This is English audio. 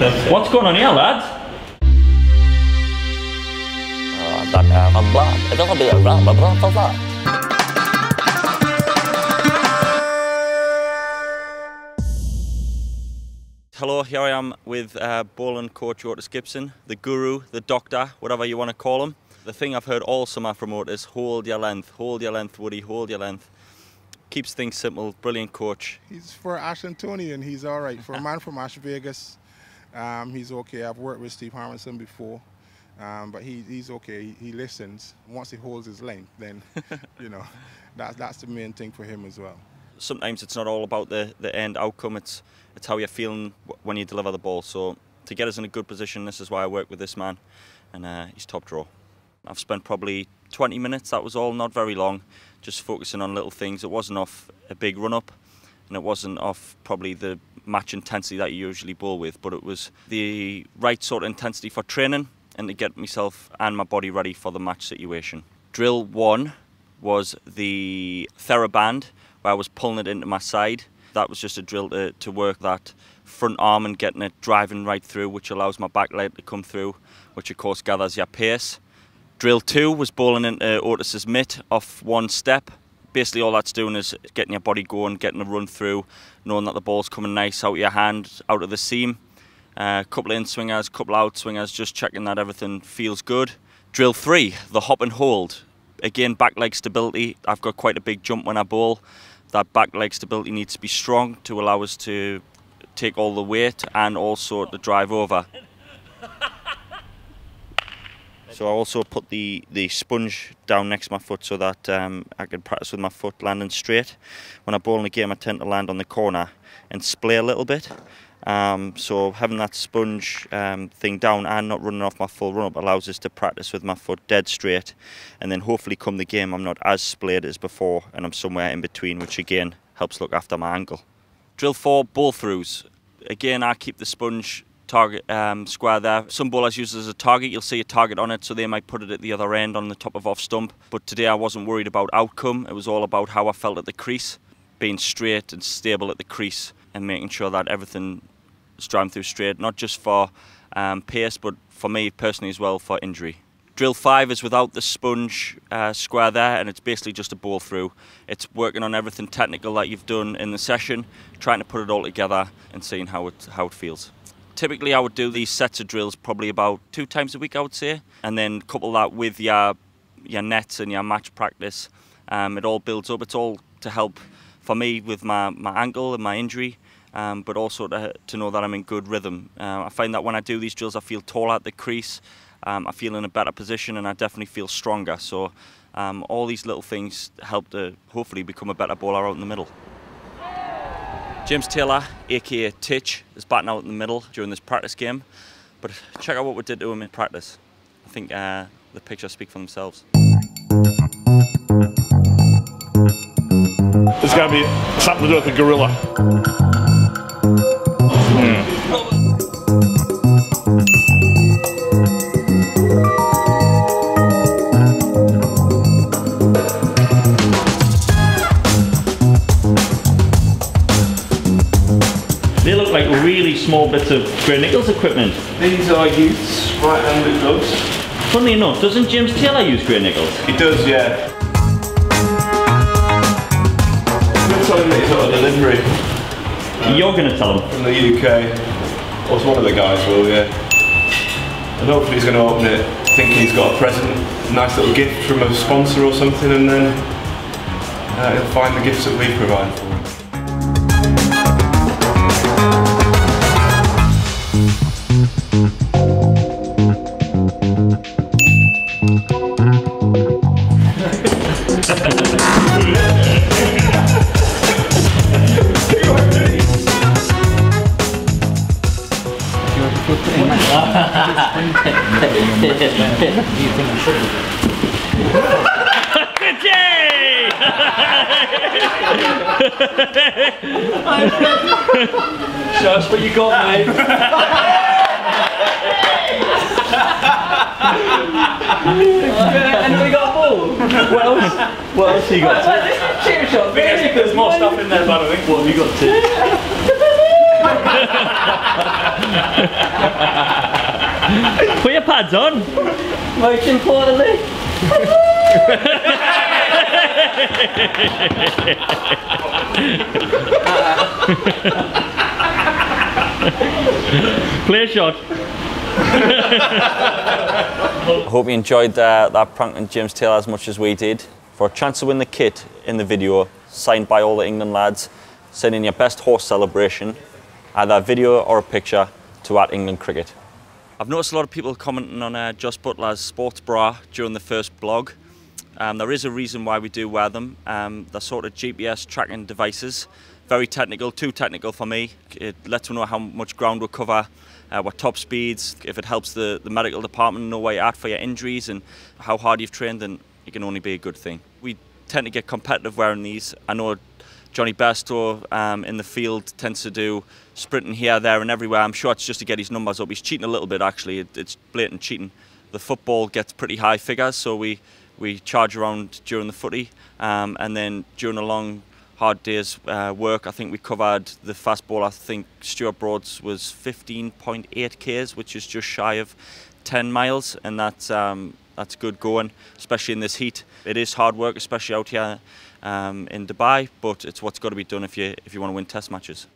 What's going on here, lads? Hello, here I am with uh, bowling coach Otis Gibson, the guru, the doctor, whatever you want to call him. The thing I've heard all summer from Otis, hold your length, hold your length, Woody, hold your length. Keeps things simple, brilliant coach. He's for Ashingtonian, he's all right. For a man from Ash Vegas, um, he's okay. I've worked with Steve Harmison before, um, but he, he's okay. He, he listens. Once he holds his length, then, you know, that's, that's the main thing for him as well. Sometimes it's not all about the, the end outcome, it's, it's how you're feeling when you deliver the ball. So to get us in a good position, this is why I work with this man, and uh, he's top draw. I've spent probably 20 minutes, that was all, not very long, just focusing on little things. It wasn't off a big run up and it wasn't off probably the match intensity that you usually bowl with, but it was the right sort of intensity for training and to get myself and my body ready for the match situation. Drill one was the TheraBand, where I was pulling it into my side. That was just a drill to, to work that front arm and getting it driving right through, which allows my back leg to come through, which of course gathers your pace. Drill two was bowling into Otis's mitt off one step. Basically all that's doing is getting your body going, getting a run through, knowing that the ball's coming nice out of your hand, out of the seam. A uh, couple in swingers, couple out swingers, just checking that everything feels good. Drill three, the hop and hold. Again, back leg stability. I've got quite a big jump when I bowl. That back leg stability needs to be strong to allow us to take all the weight and also to drive over. So I also put the, the sponge down next to my foot so that um, I can practice with my foot landing straight. When I bowl in the game, I tend to land on the corner and splay a little bit. Um, so having that sponge um, thing down and not running off my full run up allows us to practice with my foot dead straight and then hopefully come the game I'm not as splayed as before and I'm somewhere in between which again helps look after my ankle. Drill four ball throughs. Again I keep the sponge target um, square there. Some bowlers use it as a target. You'll see a target on it, so they might put it at the other end on the top of off stump. But today I wasn't worried about outcome. It was all about how I felt at the crease, being straight and stable at the crease, and making sure that everything is driving through straight, not just for um, pace, but for me personally as well for injury. Drill 5 is without the sponge uh, square there and it's basically just a ball through. It's working on everything technical that you've done in the session, trying to put it all together and seeing how it, how it feels typically I would do these sets of drills probably about two times a week, I would say, and then couple that with your your nets and your match practice. Um, it all builds up. It's all to help for me with my, my ankle and my injury, um, but also to, to know that I'm in good rhythm. Uh, I find that when I do these drills, I feel taller at the crease. Um, I feel in a better position, and I definitely feel stronger. So um, all these little things help to hopefully become a better bowler out in the middle. James Taylor, aka Titch, is batting out in the middle during this practice game. But check out what we did to him in practice. I think uh, the pictures speak for themselves. There's going to be something to do with the gorilla. Small bits of Gray-Nicolls equipment. These are youths right-handed gloves. Funnily enough, doesn't James Taylor use Gray-Nicolls? He does, yeah. Him he's got a delivery. Uh, You're going to tell him? From the UK. Or one of the guys will, yeah. And hopefully he's going to open it thinking he's got a present, a nice little gift from a sponsor or something, and then uh, he'll find the gifts that we provide for him. Show us what you got, mate. Anybody got a ball? What else? What else you got? Like, this is cheer shot. There's more stuff in there, but I think. What have you got to? Put your pads on. Most importantly. Clear shot. I hope you enjoyed uh, that prank on James Taylor as much as we did. For a chance to win the kit in the video, signed by all the England lads, send in your best horse celebration, either a video or a picture to at England Cricket. I've noticed a lot of people commenting on uh, Jos Buttler's sports bra during the first blog. Um, there is a reason why we do wear them. Um, they're sort of GPS tracking devices. Very technical, too technical for me. It lets me know how much ground we cover, uh, what top speeds. If it helps the, the medical department know where you're at for your injuries and how hard you've trained, then it can only be a good thing. We tend to get competitive wearing these. I know Jonny Bairstow um, in the field tends to do sprinting here, there, and everywhere. I'm sure it's just to get his numbers up. He's cheating a little bit, actually. It, it's blatant cheating. The football gets pretty high figures, so we, we charge around during the footy, um, and then during a long, hard day's uh, work, I think we covered the fast ball. I think Stuart Broad's was 15.8 k's, which is just shy of 10 miles, and that's um, that's good going, especially in this heat. It is hard work, especially out here um, in Dubai, but it's what's got to be done if you if you want to win Test matches.